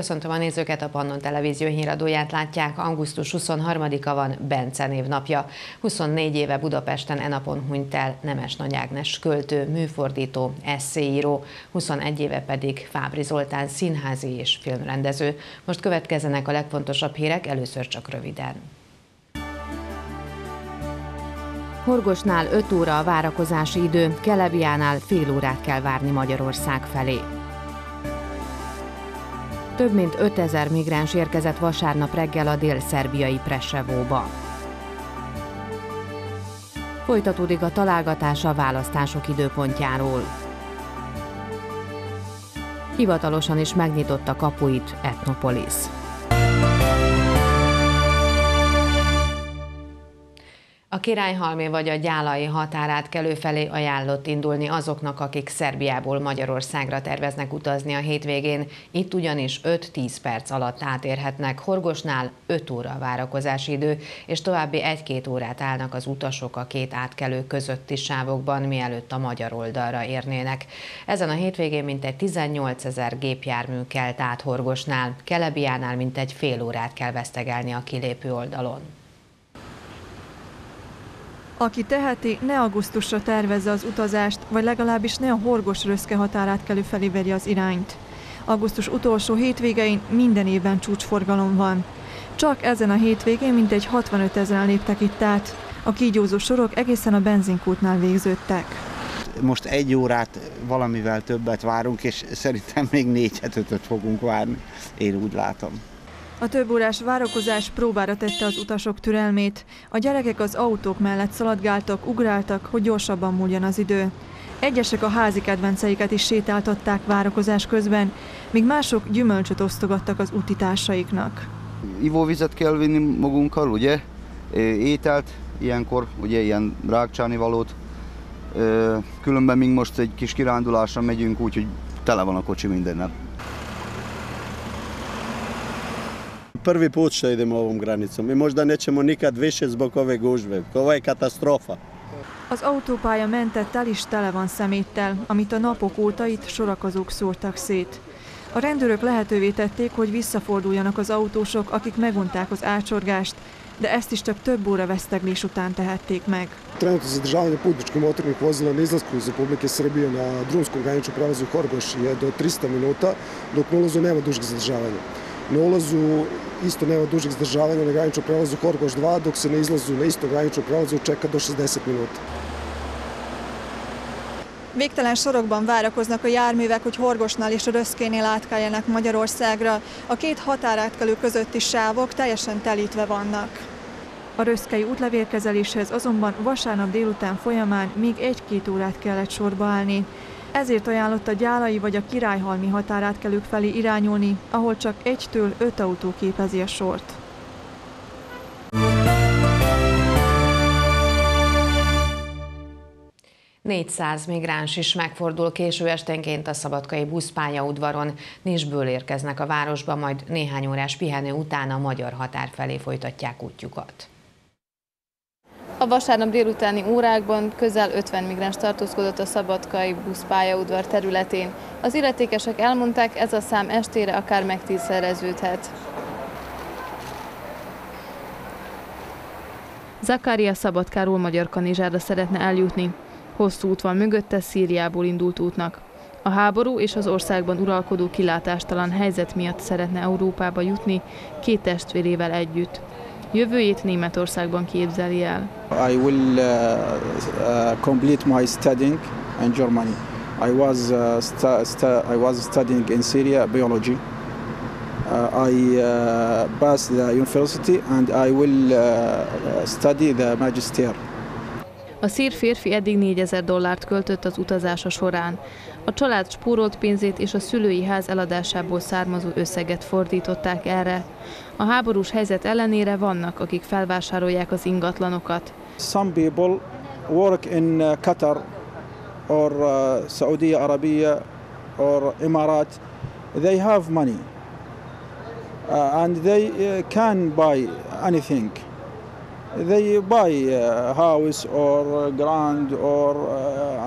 Köszöntöm a nézőket, a Pannon Televízió híradóját látják. Augusztus 23-a van Bence névnapja. 24 éve Budapesten enapon hunyt el Nemes Nagy Ágnes költő, műfordító, eszéíró, 21 éve pedig Fábri Zoltán színházi és filmrendező. Most következzenek a legfontosabb hírek, először csak röviden. Horgosnál 5 óra a várakozási idő, Kelebiánál fél órát kell várni Magyarország felé. Több mint 5000 migráns érkezett vasárnap reggel a dél-szerbiai Presevóba. Folytatódik a találgatás a választások időpontjáról. Hivatalosan is megnyitotta kapuit Etnopolis. A Királyhalmi vagy a Gyálai határátkelő felé ajánlott indulni azoknak, akik Szerbiából Magyarországra terveznek utazni a hétvégén. Itt ugyanis 5-10 perc alatt átérhetnek. Horgosnál 5 óra várakozási idő, és további 1-2 órát állnak az utasok a két átkelő közötti sávokban, mielőtt a magyar oldalra érnének. Ezen a hétvégén mintegy 18 ezer gépjármű kelt át Horgosnál, Kelebiánál mintegy fél órát kell vesztegelni a kilépő oldalon. Aki teheti, ne augusztusra tervezze az utazást, vagy legalábbis ne a horgos röszke határátkelő felé vegye az irányt. Augusztus utolsó hétvégein minden évben csúcsforgalom van. Csak ezen a hétvégén mintegy 65 ezeren léptek itt át. A kígyózó sorok egészen a benzinkútnál végződtek. Most egy órát valamivel többet várunk, és szerintem még négy hetetet fogunk várni. Én úgy látom. A több órás várakozás próbára tette az utasok türelmét. A gyerekek az autók mellett szaladgáltak, ugráltak, hogy gyorsabban múljon az idő. Egyesek a házi kedvenceiket is sétáltatták várakozás közben, míg mások gyümölcsöt osztogattak az utitársaiknak. Ivóvizet kell vinni magunkkal, ugye? Ételt, ilyenkor, ugye ilyen rákcsáni valót. Különben még most egy kis kirándulásra megyünk, úgyhogy tele van a kocsi mindennel. Prvi put što idemo ovom granicom i možda nećemo nikad više zbog ove gužve. Ovo je katastrofa. Az autópálya mentett el is tele van szeméttel, amit a napok óta itt sorakozók szórtak szét. A rendőrök lehetővé tették, hogy visszaforduljanak az autósok, akik megunták az átsorgást, de ezt is csak több óra veszteglés után tehették meg. Trenutno zadržavanje putničkih motornih vozila na izlasku iz Republike Srbije na drumskom graničnom prelazu Horgoš je do 300 minuta, dok na ulazu nema dužeg zadržavanja. Na ulazu isto nema dužeg zdržavanja na graničnom prelazu Horgoš 2, dok se na izlazu na isto graničnom prelazu čeka do 60 minuta. Végtelen sorokban várakoznak a járművek, hogy Horgosnál és Röszkénél átkeljenek Magyarországra. A két határátkelő közötti sávok teljesen telítve vannak. A röszkei útlevélkezeléshez azonban vasárnap délután folyamán még egy-két órát kellett sorba állni. Ezért ajánlott a gyálai vagy a királyhalmi határátkelők felé irányulni, ahol csak egytől öt autó képezi a sort. Négyszáz migráns is megfordul késő esténként a szabadkai buszpályaudvaron. Nisből érkeznek a városba, majd néhány órás pihenő után a magyar határ felé folytatják útjukat. A vasárnap délutáni órákban közel 50 migráns tartózkodott a szabadkai buszpályaudvar területén. Az illetékesek elmondták, ez a szám estére akár megtízszereződhet. Zakária Szabadkáról Magyar Kanizsára szeretne eljutni. Hosszú út van mögötte Szíriából indult útnak. A háború és az országban uralkodó kilátástalan helyzet miatt szeretne Európába jutni két testvérével együtt. Jövőjét Németországban képzeli el. I will uh, uh, complete my studying in Germany. I was uh, stu stu I was studying in Syria biology. Uh, I uh, passed the university and I will uh, study the magister. A szír férfi eddig 4000 dollárt költött az utazása során. A család spórolt pénzét és a szülői ház eladásából származó összeget fordították erre. A háborús helyzet ellenére vannak, akik felvásárolják az ingatlanokat. Some people work in uh, Qatar or uh, Saudi Arabia or Emirat. They have money uh, and they can buy anything. They buy house or grand or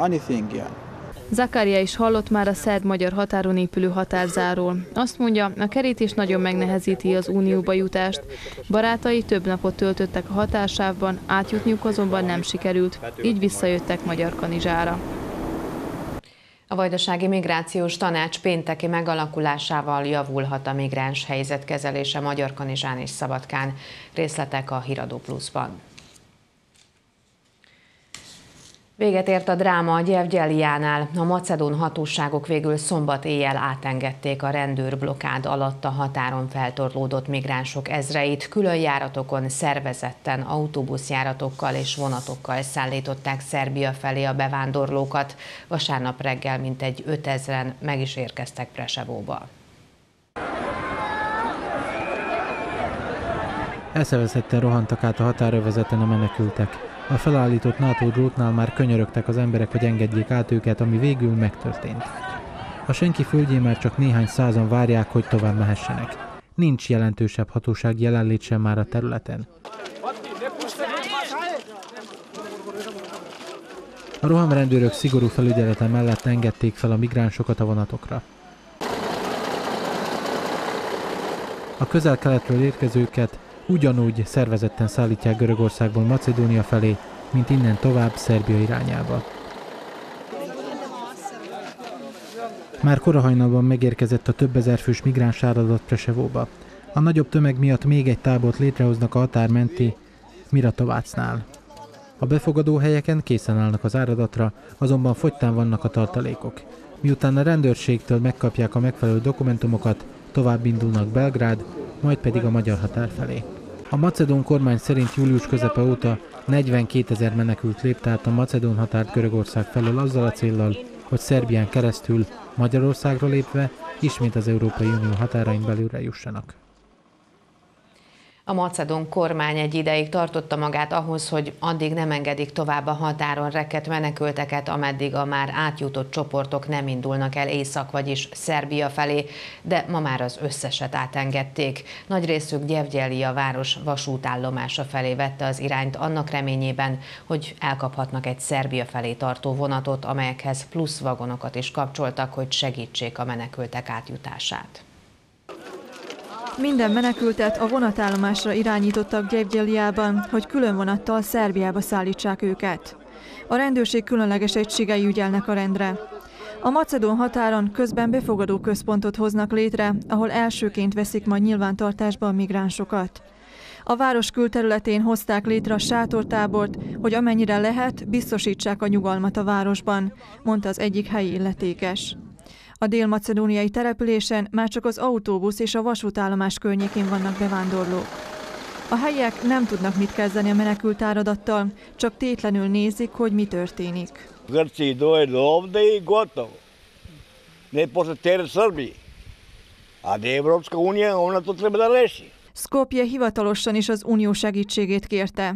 anything. Yeah. Zakária is hallott már a szerb-magyar határon épülő határzáról. Azt mondja, a kerítés nagyon megnehezíti az unióba jutást. Barátai több napot töltöttek a határsávban, átjutniuk azonban nem sikerült, így visszajöttek Magyar Kanizsára. A Vajdasági Migrációs Tanács pénteki megalakulásával javulhat a migráns helyzet kezelése Magyar Kanizsán és Szabadkán. Részletek a Híradó Pluszban. Véget ért a dráma a Gyevgyeliánál. A macedón hatóságok végül szombat éjjel átengedték a rendőrblokád alatt a határon feltorlódott migránsok ezreit. Külön járatokon szervezetten autóbuszjáratokkal és vonatokkal szállították Szerbia felé a bevándorlókat. Vasárnap reggel mintegy 5000-en meg is érkeztek Presevóba. Eszevezetten rohantak át a határövezeten a menekültek. A felállított NATO drótnál már könyörögtek az emberek, hogy engedjék át őket, ami végül megtörtént. A senki földjén már csak néhány százan várják, hogy tovább mehessenek. Nincs jelentősebb hatóság jelenlét sem már a területen. A rohamrendőrök szigorú felügyelete mellett engedték fel a migránsokat a vonatokra. A közel-keletről érkezőket ugyanúgy szervezetten szállítják Görögországból Macedónia felé, mint innen tovább Szerbia irányába. Már korahajnalban megérkezett a több ezer fős migráns áradat Presevóba. A nagyobb tömeg miatt még egy tábort létrehoznak a határmenti Miratovácnál. A befogadó helyeken készen állnak az áradatra, azonban fogytán vannak a tartalékok. Miután a rendőrségtől megkapják a megfelelő dokumentumokat, tovább indulnak Belgrád, majd pedig a magyar határ felé. A macedón kormány szerint július közepe óta 42 ezer menekült lépte át a macedón határt Görögország felől azzal a céllal, hogy Szerbián keresztül Magyarországra lépve ismét az Európai Unió határain belülre jussanak. A macedon kormány egy ideig tartotta magát ahhoz, hogy addig nem engedik tovább a határon rekett menekülteket, ameddig a már átjutott csoportok nem indulnak el Észak, vagyis Szerbia felé, de ma már az összeset átengedték. Nagy részük Gyevgyelia város vasútállomása felé vette az irányt annak reményében, hogy elkaphatnak egy Szerbia felé tartó vonatot, amelyekhez plusz vagonokat is kapcsoltak, hogy segítsék a menekültek átjutását. Minden menekültet a vonatállomásra irányítottak Gyevgyeliában, hogy külön vonattal Szerbiába szállítsák őket. A rendőrség különleges egységei ügyelnek a rendre. A Macedón határon közben befogadó központot hoznak létre, ahol elsőként veszik majd nyilvántartásba a migránsokat. A város külterületén hozták létre a sátortábort, hogy amennyire lehet, biztosítsák a nyugalmat a városban, mondta az egyik helyi illetékes. A dél-macedóniai településen már csak az autóbusz és a vasútállomás környékén vannak bevándorlók. A helyiek nem tudnak mit kezdeni a menekült áradattal, csak tétlenül nézik, hogy mi történik. Grci dojedu ovde i gotovo. Ne posle teret. A de Evropska unija, ona to treba da reši. Skopje hivatalosan is az unió segítségét kérte.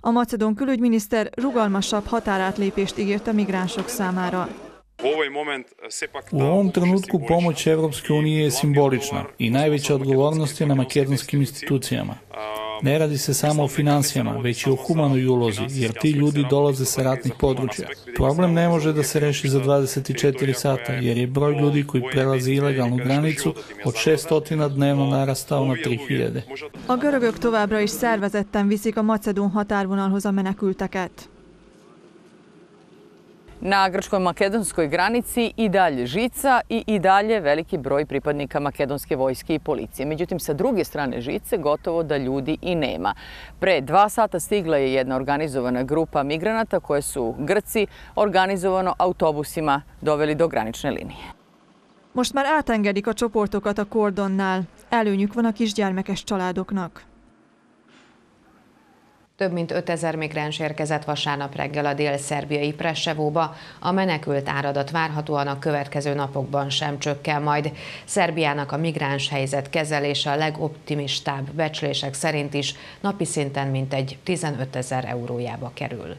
A macedón külügyminiszter rugalmasabb határátlépést ígért a migránsok számára. U ovom trenutku pomoć Evropske unije je simbolična i najveća odgovornost je na makedonskim institucijama. Ne radi se samo o financijama, već i o humanoj ulozi, jer ti ljudi dolaze sa ratnih područja. Problem ne može da se reši za 24 sata, jer je broj ljudi koji prelazi ilegalnu granicu od 600 dnevno narastao na 3000. A görögök továbbra is szervezetten viszik a macedón határvonalhoz a menekülteket. Na grčko-makedonskoj granici i dalje žica i i dalje veliki broj pripadnika makedonske vojske i policije. Međutim, sa druge strane žice gotovo da ljudi i nema. Pre dva sata stigla je jedna organizovana grupa migranata koje su Grci organizovano autobusima doveli do granične linije. Most már átengedik a csoportokat a kordonnál. Előnyük van a kisgyermekes családoknak. Több mint 5000 migráns érkezett vasárnap reggel a dél-szerbiai Presevóba. A menekült áradat várhatóan a következő napokban sem csökken majd. Szerbiának a migráns helyzet kezelése a legoptimistább becslések szerint is napi szinten mintegy 15 ezer eurójába kerül.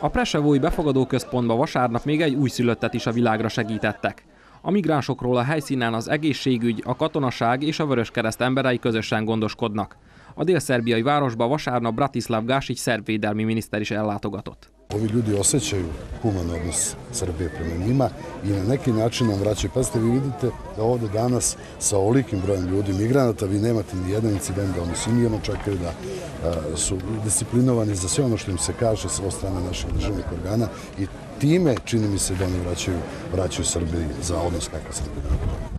A Presevói befogadóközpontba vasárnap még egy újszülöttet is a világra segítettek. A migránsokról a helyszínen az egészségügy, a katonaság és a Vöröskereszt emberei közösen gondoskodnak. A dél-szerbiai városba vasárnap Bratislav Gásic szervvédelmi miniszter is ellátogatott. Ovi ljudi osjećaju human odnos Srbije prema njima i na neki način nam vraćaju. Pazite, vi vidite da ovde danas sa olikim brojem ljudi, migranata, vi nemate ni jedan incident da oni svi nijemo čekaju da a, su disciplinovani za sve ono što im se kaže sa strane naših državnih organa i time čini mi se da oni vraćaju, vraćaju Srbiji za odnos kakav Srbija.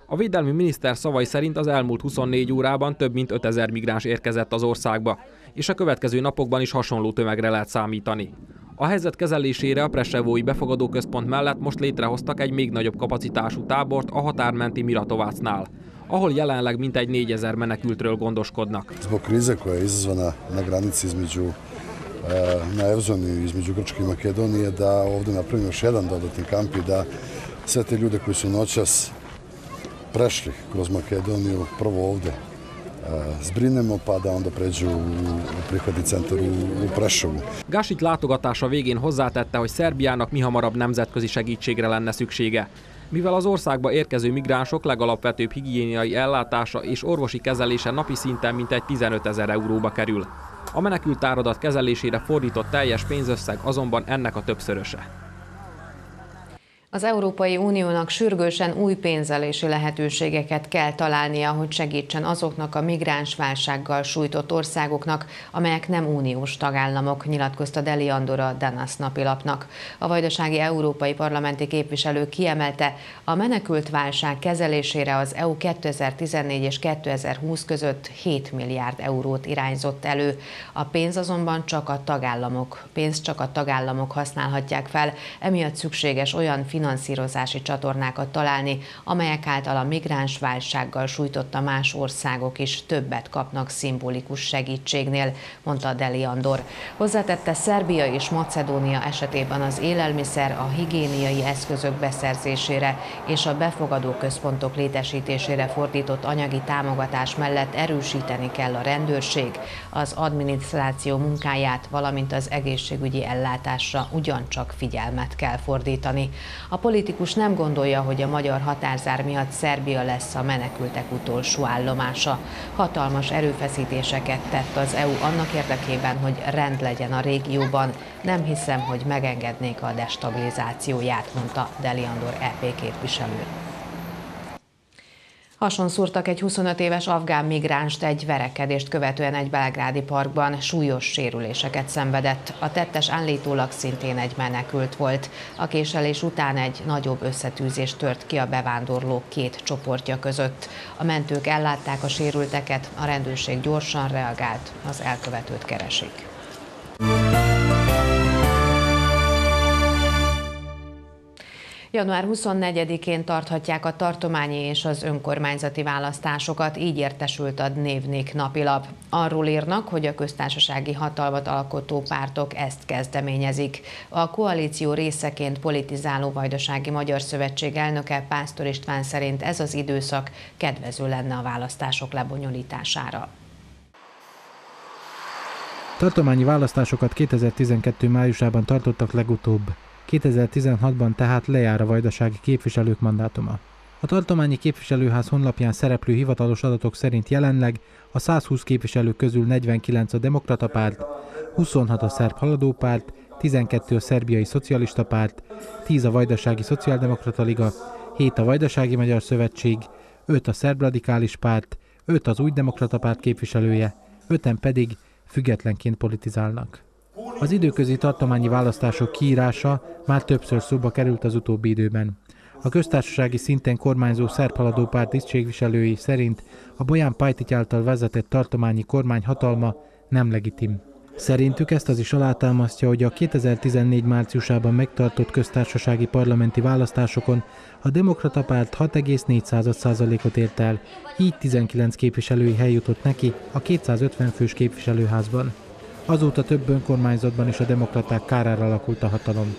A védelmi miniszter szavai szerint az elmúlt 24 órában több mint 5000 migráns érkezett az országba, és a következő napokban is hasonló tömegre lehet számítani. A helyzet kezelésére a Presevói befogadóközpont mellett most létrehoztak egy még nagyobb kapacitású tábort a határmenti Miratovácnál, ahol jelenleg mintegy 4000 menekültről gondoskodnak. Zbog krize koja je izazvana na granici između na Evzoni između Grčke i Makedonije da ovde napravimo još jedan dodatni kamp i da sve te ljude koji su noćas prešli kroz Makedoniju prvo ovde zbrinemo, pa da onda pređu u prihvatni centar u, u Prešovu. Gasic látogatása végén hozzátette, hogy Szerbiának mihamarabb nemzetközi segítségre lenne szüksége. Mivel az országba érkező migránsok legalapvetőbb higiéniai ellátása és orvosi kezelése napi szinten mintegy 15 ezer euróba kerül. A menekült kezelésére fordított teljes pénzösszeg azonban ennek a többszöröse. Az Európai Uniónak sürgősen új pénzelési lehetőségeket kell találnia, hogy segítsen azoknak a migráns válsággal sújtott országoknak, amelyek nem uniós tagállamok, nyilatkozta Deli Andora Danas napilapnak. A vajdasági európai parlamenti képviselő kiemelte, a menekült válság kezelésére az EU 2014 és 2020 között 7 milliárd eurót irányzott elő. A pénz azonban csak a tagállamok, pénzt csak a tagállamok használhatják fel, emiatt szükséges olyan finanszírozási csatornákat találni, amelyek által a migráns válsággal sújtotta más országok is többet kapnak szimbolikus segítségnél, mondta Deli Andor. Hozzátette Szerbia és Macedónia esetében az élelmiszer, a higiéniai eszközök beszerzésére és a befogadó központok létesítésére fordított anyagi támogatás mellett erősíteni kell a rendőrség, az adminisztráció munkáját, valamint az egészségügyi ellátásra ugyancsak figyelmet kell fordítani. A politikus nem gondolja, hogy a magyar határzár miatt Szerbia lesz a menekültek utolsó állomása. Hatalmas erőfeszítéseket tett az EU annak érdekében, hogy rend legyen a régióban. Nem hiszem, hogy megengednék a destabilizációját, mondta Deliandor EP képviselő. Hason szúrtak egy 25 éves afgán migránst egy verekedést követően egy belgrádi parkban, súlyos sérüléseket szenvedett. A tettes állítólag szintén egy menekült volt. A késelés után egy nagyobb összetűzés tört ki a bevándorlók két csoportja között. A mentők ellátták a sérülteket, a rendőrség gyorsan reagált, az elkövetőt keresik. Január 24-én tarthatják a tartományi és az önkormányzati választásokat, így értesült a Névnék napilap. Arról írnak, hogy a köztársasági hatalmat alkotó pártok ezt kezdeményezik. A koalíció részeként politizáló Vajdasági Magyar Szövetség elnöke Pásztor István szerint ez az időszak kedvező lenne a választások lebonyolítására. Tartományi választásokat 2012. májusában tartottak legutóbb. 2016-ban tehát lejár a vajdasági képviselők mandátuma. A tartományi képviselőház honlapján szereplő hivatalos adatok szerint jelenleg a 120 képviselő közül 49 a Demokrata Párt, 26 a Szerb Haladó Párt, 12 a Szerbiai Szocialista Párt, 10 a Vajdasági Szociáldemokrata Liga, 7 a Vajdasági Magyar Szövetség, 5 a Szerb Radikális Párt, 5 az Új Demokrata Párt képviselője, 5 pedig függetlenként politizálnak. Az időközi tartományi választások kiírása már többször szóba került az utóbbi időben. A köztársasági szinten kormányzó szerb párt tisztségviselői szerint a Bolyán Pajtik által vezetett tartományi kormány hatalma nem legitim. Szerintük ezt az is alátámasztja, hogy a 2014 márciusában megtartott köztársasági parlamenti választásokon a Demokrata Párt 6,4%-ot ért el, így 19 képviselői hely jutott neki a 250 fős képviselőházban. Azóta több önkormányzatban is a demokraták kárára alakult a hatalom.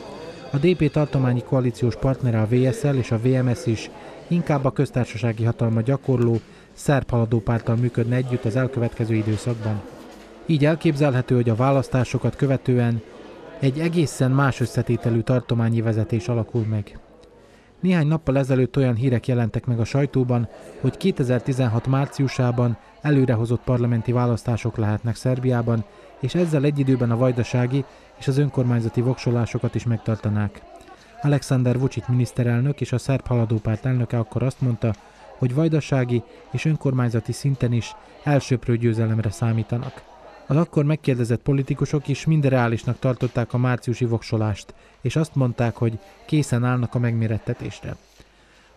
A DP tartományi koalíciós partnere a VSL és a VMS is inkább a köztársasági hatalma gyakorló szerb haladópárttal működne együtt az elkövetkező időszakban. Így elképzelhető, hogy a választásokat követően egy egészen más összetételű tartományi vezetés alakul meg. Néhány nappal ezelőtt olyan hírek jelentek meg a sajtóban, hogy 2016 márciusában előrehozott parlamenti választások lehetnek Szerbiában, és ezzel egy időben a vajdasági és az önkormányzati voksolásokat is megtartanák. Alexander Vucic miniszterelnök és a szerb haladópárt elnöke akkor azt mondta, hogy vajdasági és önkormányzati szinten is elsőprő győzelemre számítanak. Az akkor megkérdezett politikusok is mind reálisnak tartották a márciusi voksolást, és azt mondták, hogy készen állnak a megmérettetésre.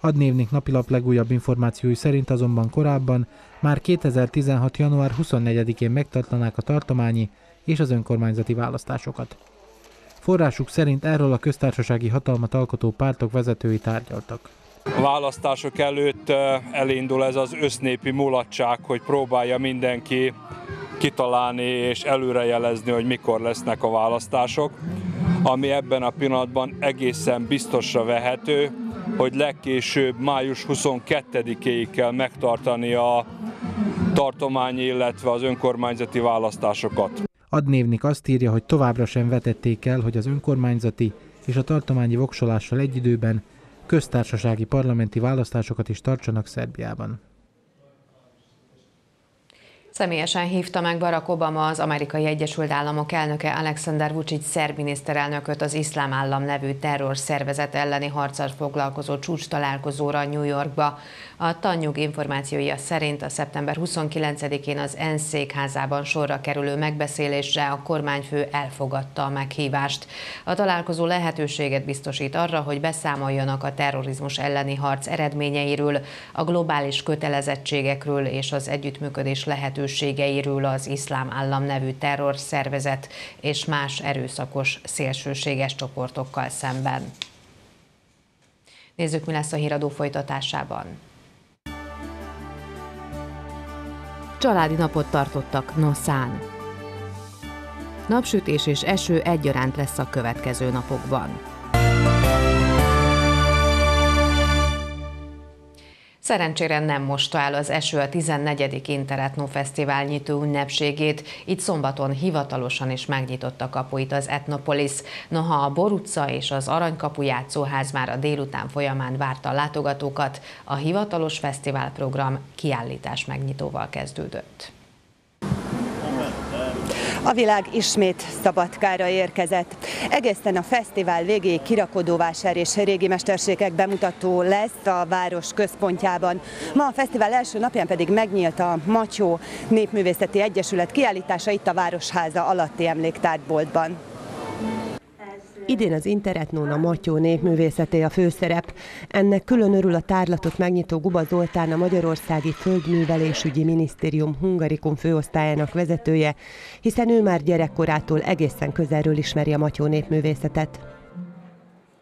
Adnévnik napilap legújabb információi szerint azonban korábban már 2016. január 24-én megtartanák a tartományi és az önkormányzati választásokat. Forrásuk szerint erről a köztársasági hatalmat alkotó pártok vezetői tárgyaltak. A választások előtt elindul ez az össznépi mulatság, hogy próbálja mindenki kitalálni és előrejelezni, hogy mikor lesznek a választások, ami ebben a pillanatban egészen biztosra vehető, hogy legkésőbb május 22-éig kell megtartani a tartományi, illetve az önkormányzati választásokat. Adnévnik azt írja, hogy továbbra sem vetették el, hogy az önkormányzati és a tartományi voksolással egy időben köztársasági parlamenti választásokat is tartsanak Szerbiában. Személyesen hívta meg Barack Obama az Amerikai Egyesült Államok elnöke Alexander Vucic szerb miniszterelnököt az Iszlám Állam nevű terrorszervezet elleni harccal foglalkozó csúcs találkozóra New Yorkba. A tannyug információja szerint a szeptember 29-én az ENSZ székházában sorra kerülő megbeszélésre a kormányfő elfogadta a meghívást. A találkozó lehetőséget biztosít arra, hogy beszámoljanak a terrorizmus elleni harc eredményeiről, a globális kötelezettségekről és az együttműködés lehetőségeiről az Iszlám Állam nevű terrorszervezet és más erőszakos szélsőséges csoportokkal szemben. Nézzük, mi lesz a híradó folytatásában. családi napot tartottak Noszán. Napsütés és eső egyaránt lesz a következő napokban. Szerencsére nem mosta el az eső a 14. Interetno Fesztivál nyitó ünnepségét, így szombaton hivatalosan is megnyitotta kapuit az Etnopolis. Noha a Borutca és az Aranykapu játszóház már a délután folyamán várta a látogatókat, a hivatalos fesztiválprogram kiállítás megnyitóval kezdődött. A világ ismét Szabadkára érkezett. Egészen a fesztivál végéig kirakodóvásár és régi mesterségek bemutató lesz a város központjában. Ma a fesztivál első napján pedig megnyílt a Matyó Népművészeti Egyesület kiállítása itt a Városháza alatti emléktárboltban. Idén az Interetnón a Matyó népművészeté a főszerep. Ennek külön örül a tárlatot megnyitó Guba Zoltán, a Magyarországi Földművelésügyi Minisztérium Hungarikum főosztályának vezetője, hiszen ő már gyerekkorától egészen közelről ismeri a Matyó népművészetet.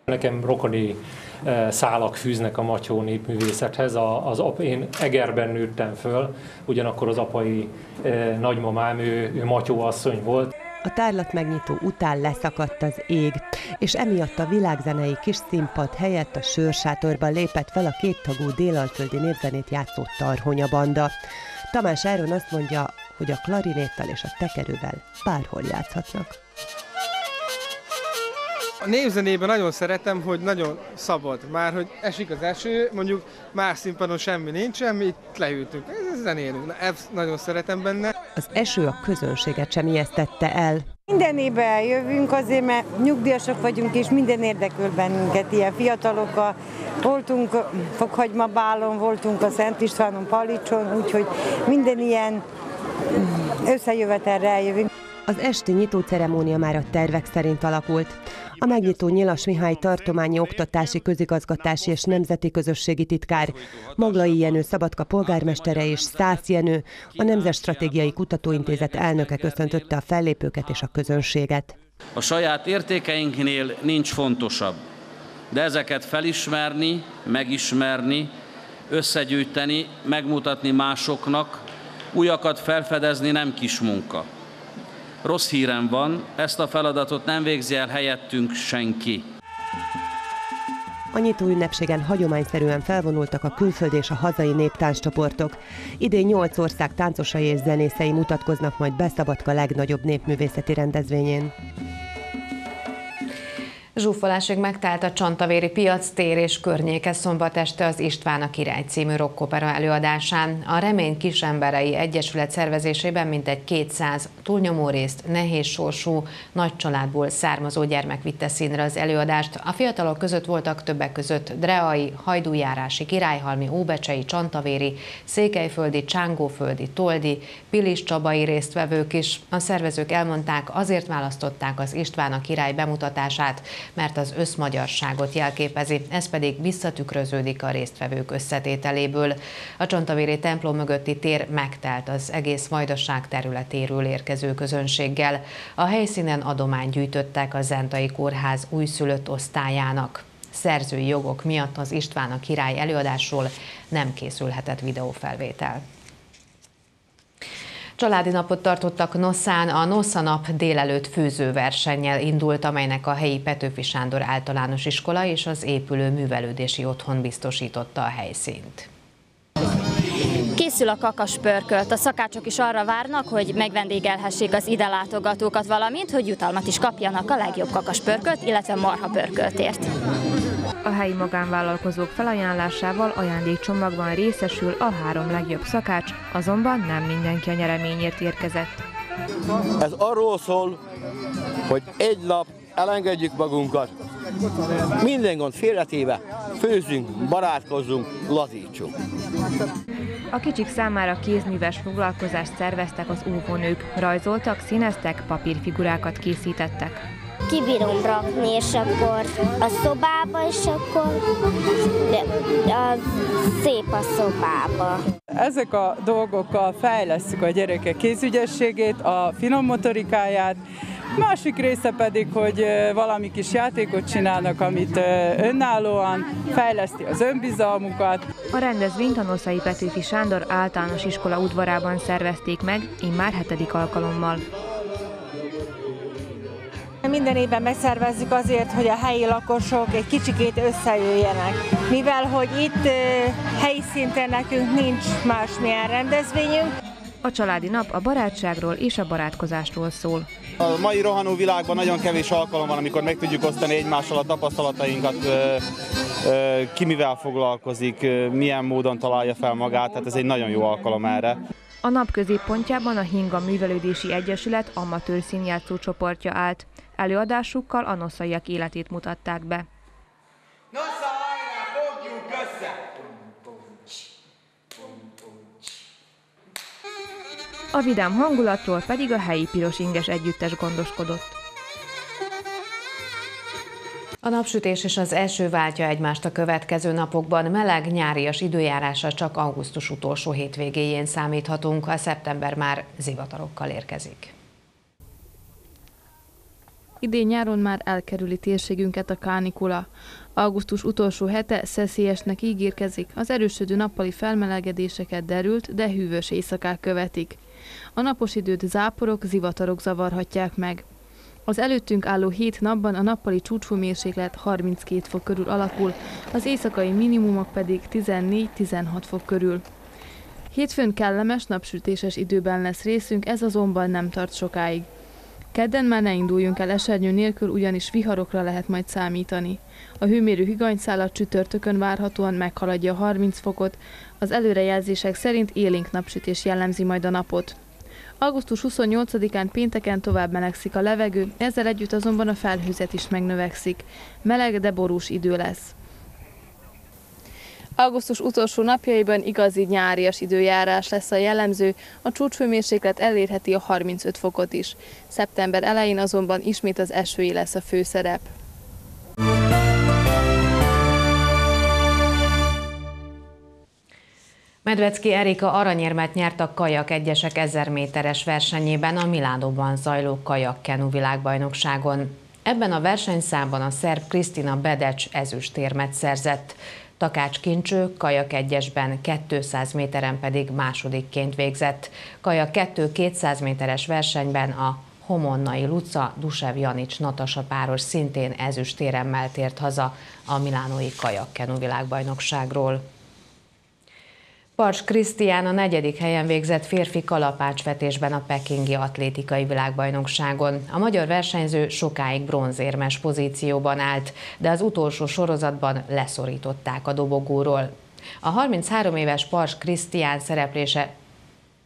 Nekem rokoni eh, szálak fűznek a matyó népművészethez. Az, ap, én Egerben nőttem föl, ugyanakkor az apai eh, nagymamám, ő, ő matyó asszony volt. A tárlat megnyitó után leszakadt az ég, és emiatt a világzenei kis színpad helyett a sörsátorban lépett fel a kéttagú délalföldi népzenét játszó Tarhonya banda. Tamás Áron azt mondja, hogy a klarinéttal és a tekerővel bárhol játszhatnak. A népzenében nagyon szeretem, hogy nagyon szabad. Már hogy esik az eső, mondjuk más színpadon semmi nincs, semmi, itt leültünk. Ez zenélünk. Na, ezt nagyon szeretem benne. Az eső a közönséget sem ijesztette el. Minden évben jövünk azért, mert nyugdíjasok vagyunk, és minden érdekül bennünket, ilyen fiatalokkal. Voltunk Fokhagyma Bálon, voltunk a Szent Istvánon, Palicson, úgyhogy minden ilyen összejövetelre eljövünk. Az esti nyitó ceremónia már a tervek szerint alakult. A megnyitó Nyilas Mihály tartományi oktatási, közigazgatási és nemzeti közösségi titkár, Maglai Jenő Szabadka polgármestere és Szász Jenő, a Nemzet Stratégiai Kutatóintézet elnöke köszöntötte a fellépőket és a közönséget. A saját értékeinknél nincs fontosabb, de ezeket felismerni, megismerni, összegyűjteni, megmutatni másoknak, újakat felfedezni nem kis munka. Rossz hírem van, ezt a feladatot nem végzi el helyettünk senki. A nyitó ünnepségen hagyományszerűen felvonultak a külföldi és a hazai néptánccsoportok. Idén nyolc ország táncosai és zenészei mutatkoznak majd Beszabadka legnagyobb népművészeti rendezvényén. Zsúfolásig megtelt a Csantavéri piac tér és környéke szombat este az István a király című rockopera előadásán. A Remény Kisemberei Egyesület szervezésében mintegy 200 túlnyomó részt nehéz sorsú, nagy családból származó gyermek vitte színre az előadást. A fiatalok között voltak többek között Dreai, Hajdújárási, Királyhalmi, Óbecsei, Csantavéri, Székelyföldi, Csángóföldi, Toldi, Pilis Csabai résztvevők is. A szervezők elmondták, azért választották az István a király bemutatását, mert az összmagyarságot jelképezi, ez pedig visszatükröződik a résztvevők összetételéből. A Csontavéri templom mögötti tér megtelt az egész Vajdaság területéről érkező közönséggel. A helyszínen adományt gyűjtöttek a Zentai Kórház újszülött osztályának. Szerzői jogok miatt az István a király előadásról nem készülhetett videófelvétel. Családi napot tartottak Nosszán, a Nossa nap délelőtt főzőversennyel indult, amelynek a helyi Petőfi Sándor általános iskola és az épülő művelődési otthon biztosította a helyszínt. Készül a kakaspörkölt. A szakácsok is arra várnak, hogy megvendégelhessék az ide látogatókat, valamint, hogy jutalmat is kapjanak a legjobb kakaspörkölt, illetve marhapörköltért. A helyi magánvállalkozók felajánlásával ajándékcsomagban részesül a három legjobb szakács, azonban nem mindenki a nyereményért érkezett. Ez arról szól, hogy egy nap elengedjük magunkat, minden gond félretéve, főzünk, barátkozzunk, lazítsunk. A kicsik számára kézműves foglalkozást szerveztek az óvónők, rajzoltak, színeztek, papírfigurákat készítettek kibírom rakni, és akkor a szobába, és akkor a szép a szobába. Ezek a dolgokkal fejlesztjük a gyerekek kézügyességét, a finom motorikáját, Másik része pedig, hogy valami kis játékot csinálnak, amit önállóan fejleszti az önbizalmukat. A rendezvényt a Noszai Petőfi Sándor általános iskola udvarában szervezték meg, immár hetedik alkalommal. Minden évben megszervezzük azért, hogy a helyi lakosok egy kicsikét összejöjjenek. Mivel, hogy itt helyi szinten nekünk nincs másmilyen rendezvényünk. A családi nap a barátságról és a barátkozásról szól. A mai rohanó világban nagyon kevés alkalom van, amikor meg tudjuk osztani egymással a tapasztalatainkat, ki mivel foglalkozik, milyen módon találja fel magát, tehát ez egy nagyon jó alkalom erre. A nap középpontjában a Hinga Művelődési Egyesület amatőr színjátszó csoportja állt. Előadásukkal a noszaiak életét mutatták be. Nosza, fogjuk össze! A vidám hangulatról pedig a helyi piros inges együttes gondoskodott. A napsütés és az eső váltja egymást a következő napokban. Meleg, nyárias időjárása csak augusztus utolsó hétvégéjén számíthatunk, a szeptember már zivatarokkal érkezik. Idén nyáron már elkerüli térségünket a kánikula. Augusztus utolsó hete szeszélyesnek ígérkezik, az erősödő nappali felmelegedéseket derült, de hűvös éjszakák követik. A napos időt záporok, zivatarok zavarhatják meg. Az előttünk álló hét napban a nappali csúcshőmérséklet 32 fok körül alakul, az éjszakai minimumok pedig 14-16 fok körül. Hétfőn kellemes, napsütéses időben lesz részünk, ez azonban nem tart sokáig. Kedden már ne induljunk el esernyő nélkül, ugyanis viharokra lehet majd számítani. A hőmérő higanyszálat csütörtökön várhatóan meghaladja a 30 fokot, az előrejelzések szerint élénk napsütés jellemzi majd a napot. Augusztus 28-án pénteken tovább melegszik a levegő, ezzel együtt azonban a felhőzet is megnövekszik. Meleg, de borús idő lesz. Augusztus utolsó napjaiban igazi nyárias időjárás lesz a jellemző, a csúcsfőmérséklet elérheti a 35 fokot is. Szeptember elején azonban ismét az esői lesz a főszerep. Medvecki Erika aranyérmet nyert a kajak egyesek 1000 méteres versenyében a Milánóban zajló kajak kenu világbajnokságon. Ebben a versenyszámban a szerb Krisztina Bedecs ezüstérmet szerzett. Takács Kincső kajak egyesben 200 méteren pedig másodikként végzett. Kajak 2 200 méteres versenyben a Homonnai Luca, Dusev Janics Natasa páros szintén ezüstéremmel tért haza a Milánói kajakkenu világbajnokságról. Pars Krisztián a negyedik helyen végzett férfi kalapácsvetésben a pekingi atlétikai világbajnokságon. A magyar versenyző sokáig bronzérmes pozícióban állt, de az utolsó sorozatban leszorították a dobogóról. A 33 éves Pars Krisztián szereplése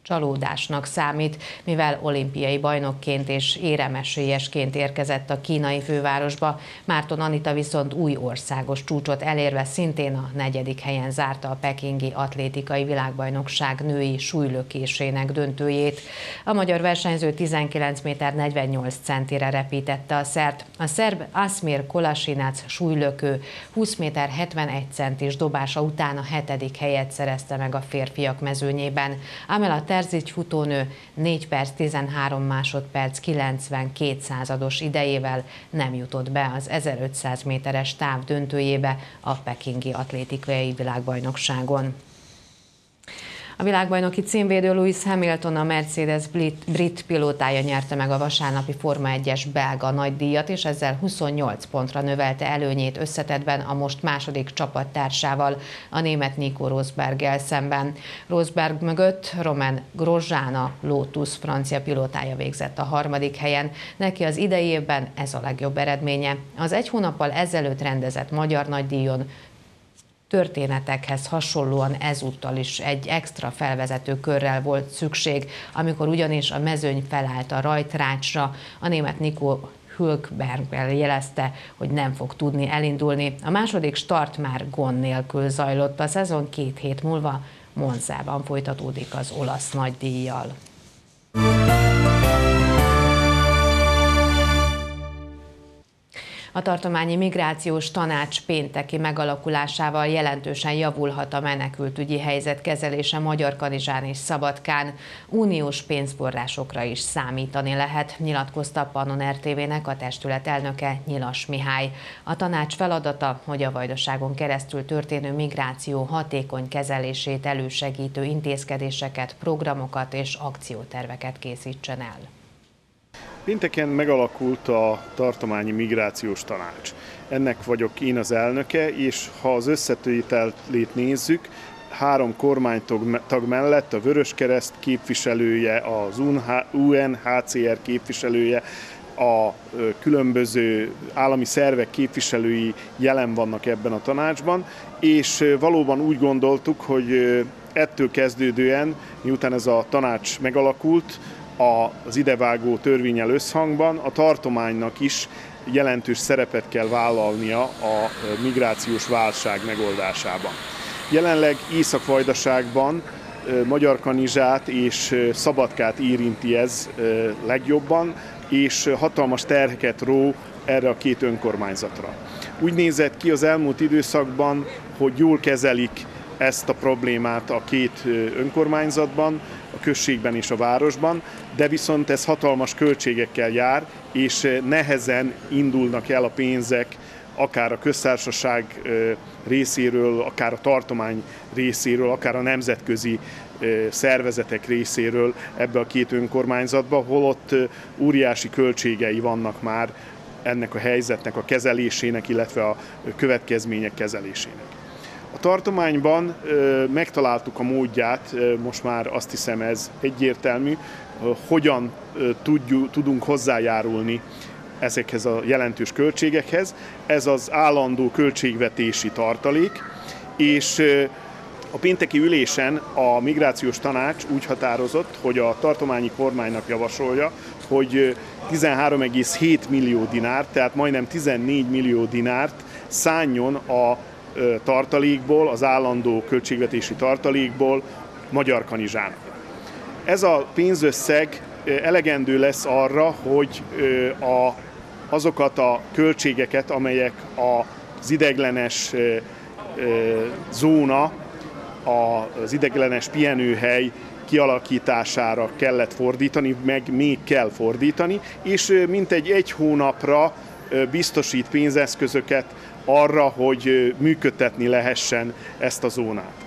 csalódásnak számít, mivel olimpiai bajnokként és éremesélyesként érkezett a kínai fővárosba. Márton Anita viszont új országos csúcsot elérve szintén a negyedik helyen zárta a pekingi atlétikai világbajnokság női súlylökésének döntőjét. A magyar versenyző 19 méter 48 centire repítette a szert. A szerb Asmir Kolasinac súlylökő 20 méter 71 centis dobása után a hetedik helyet szerezte meg a férfiak mezőnyében. Amela Terzics futónő 4 perc 13 másodperc 92 százados idejével nem jutott be az 1500 méteres táv döntőjébe a pekingi atlétikai világbajnokságon. A világbajnoki címvédő Lewis Hamilton a Mercedes brit, pilótája nyerte meg a vasárnapi Forma 1-es belga nagydíjat, és ezzel 28 pontra növelte előnyét összetetben a most második csapattársával, a német Nico Rosberggel szemben. Rosberg mögött Roman Grosjean a Lotus francia pilótája végzett a harmadik helyen. Neki az idejében ez a legjobb eredménye. Az egy hónappal ezelőtt rendezett magyar nagydíjon történetekhez hasonlóan ezúttal is egy extra felvezető körrel volt szükség, amikor ugyanis a mezőny felállt a rajtrácsra, a német Nikó Hülkberg jelezte, hogy nem fog tudni elindulni. A második start már gond nélkül zajlott. A szezon két hét múlva Monzában folytatódik az olasz nagydíjjal. A tartományi migrációs tanács pénteki megalakulásával jelentősen javulhat a menekültügyi helyzet kezelése Magyar Kanizsán és Szabadkán. Uniós pénzforrásokra is számítani lehet, nyilatkozta Pannon RTV-nek a testület elnöke Nyilas Mihály. A tanács feladata, hogy a vajdaságon keresztül történő migráció hatékony kezelését elősegítő intézkedéseket, programokat és akcióterveket készítsen el. Pénteken megalakult a tartományi migrációs tanács. Ennek vagyok én az elnöke, és ha az összetételét nézzük, három kormánytag mellett a Vöröskereszt képviselője, az UNHCR képviselője, a különböző állami szervek képviselői jelen vannak ebben a tanácsban, és valóban úgy gondoltuk, hogy ettől kezdődően, miután ez a tanács megalakult, az idevágó törvényel összhangban a tartománynak is jelentős szerepet kell vállalnia a migrációs válság megoldásában. Jelenleg Észak-Vajdaságban Magyar Kanizsát és Szabadkát érinti ez legjobban, és hatalmas terheket ró erre a két önkormányzatra. Úgy nézett ki az elmúlt időszakban, hogy jól kezelik ezt a problémát a két önkormányzatban, a községben és a városban, de viszont ez hatalmas költségekkel jár, és nehezen indulnak el a pénzek akár a köztársaság részéről, akár a tartomány részéről, akár a nemzetközi szervezetek részéről ebbe a két önkormányzatba, holott óriási költségei vannak már ennek a helyzetnek a kezelésének, illetve a következmények kezelésének. A tartományban megtaláltuk a módját, most már azt hiszem ez egyértelmű, hogyan tudjuk, tudunk hozzájárulni ezekhez a jelentős költségekhez. Ez az állandó költségvetési tartalék, és a pénteki ülésen a migrációs tanács úgy határozott, hogy a tartományi kormánynak javasolja, hogy 13,7 millió dinárt, tehát majdnem 14 millió dinárt szálljon a tartalékból, az állandó költségvetési tartalékból Magyar Kanizsának. Ez a pénzösszeg elegendő lesz arra, hogy a, azokat a költségeket, amelyek az ideglenes zóna, az ideglenes pihenőhely kialakítására kellett fordítani, meg még kell fordítani, és mintegy egy hónapra biztosít pénzeszközöket arra, hogy működtetni lehessen ezt a zónát.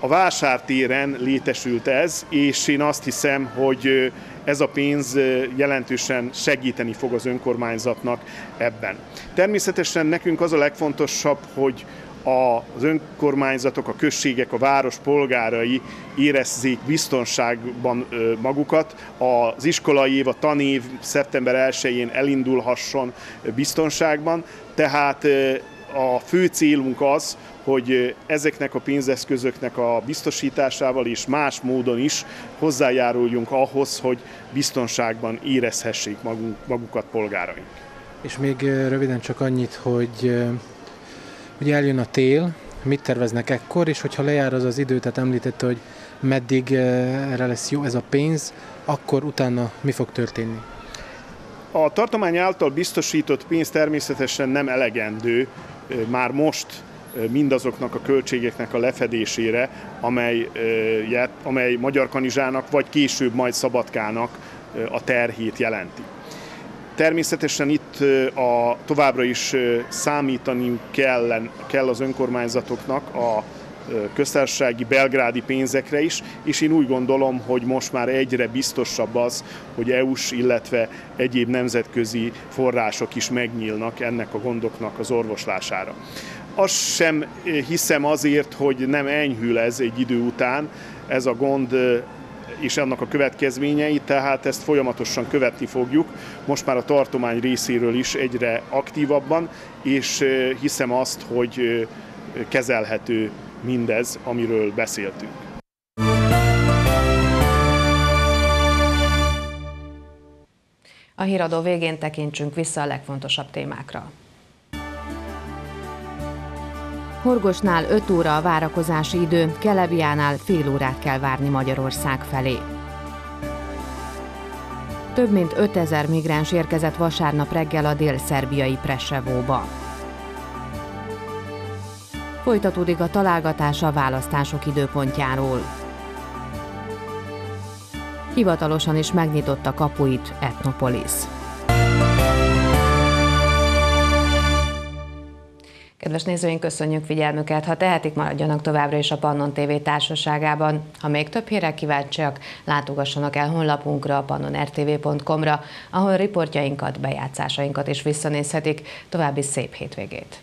A vásártéren létesült ez, és én azt hiszem, hogy ez a pénz jelentősen segíteni fog az önkormányzatnak ebben. Természetesen nekünk az a legfontosabb, hogy az önkormányzatok, a községek, a város polgárai érezzék biztonságban magukat. Az iskolai év, a tanév szeptember 1-én elindulhasson biztonságban, tehát a fő célunk az, hogy ezeknek a pénzeszközöknek a biztosításával és más módon is hozzájáruljunk ahhoz, hogy biztonságban érezhessék magunk, magukat polgáraink. És még röviden csak annyit, hogy ugye eljön a tél, mit terveznek ekkor, és hogyha lejár az az idő, tehát említette, hogy meddig erre lesz jó ez a pénz, akkor utána mi fog történni? A tartomány által biztosított pénz természetesen nem elegendő már most mindazoknak a költségeknek a lefedésére, amely, amely Magyar Kanizsának vagy később majd Szabadkának a terhét jelenti. Természetesen itt a, továbbra is számítani kell, kell az önkormányzatoknak a köztársasági belgrádi pénzekre is, és én úgy gondolom, hogy most már egyre biztosabb az, hogy EU-s, illetve egyéb nemzetközi források is megnyílnak ennek a gondoknak az orvoslására. Azt sem hiszem azért, hogy nem enyhül ez egy idő után, ez a gond és annak a következményei, tehát ezt folyamatosan követni fogjuk, most már a tartomány részéről is egyre aktívabban, és hiszem azt, hogy kezelhető mindez, amiről beszéltünk. A híradó végén tekintsünk vissza a legfontosabb témákra. Horgosnál 5 óra a várakozási idő, Kelebiánál fél órát kell várni Magyarország felé. Több mint 5000 migráns érkezett vasárnap reggel a dél-szerbiai Presevóba. Folytatódik a találgatás a választások időpontjáról. Hivatalosan is megnyitotta kapuit Etnopolis. Kedves nézőink, köszönjük figyelmüket! Ha tehetik, maradjanak továbbra is a Pannon TV társaságában. Ha még több hírek kíváncsiak, látogassanak el honlapunkra, pannonrtv.com-ra, ahol riportjainkat, bejátszásainkat is visszanézhetik. További szép hétvégét!